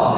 哇！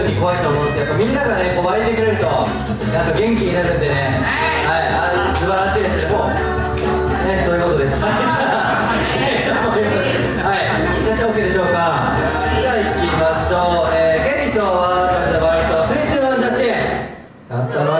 ように怖いと思うんです。けどみんながねこう湧いてくれるとなんか元気になるんでね。はい。あ素晴らしいです。ねもうねそういうことです。はい。じゃあ OK でしょうか。じゃあ行きましょう。えー、ケリーとワーサンダバイト。スリーツーワンジャッジやった